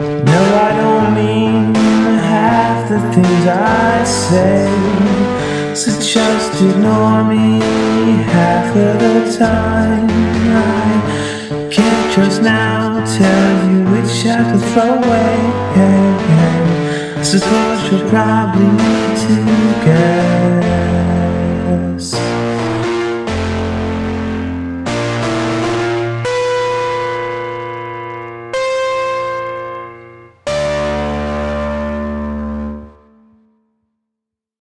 No, I don't mean half the things I say. So just ignore me half of the time. I can't just now tell you which I to throw away. Suppose you'll probably.